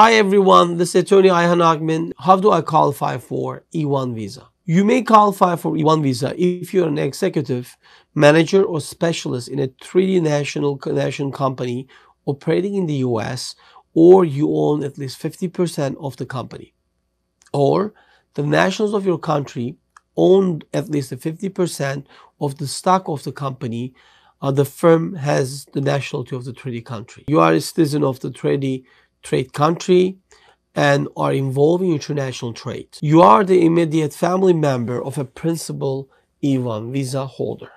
Hi everyone, this is Attorney Ayhan. How do I qualify for E1 visa? You may qualify for E1 visa if you're an executive, manager, or specialist in a treaty national, company operating in the US, or you own at least 50% of the company. Or the nationals of your country own at least 50% of the stock of the company. Uh, the firm has the nationality of the treaty country. You are a citizen of the treaty trade country and are involved in international trade. You are the immediate family member of a principal E1 visa holder.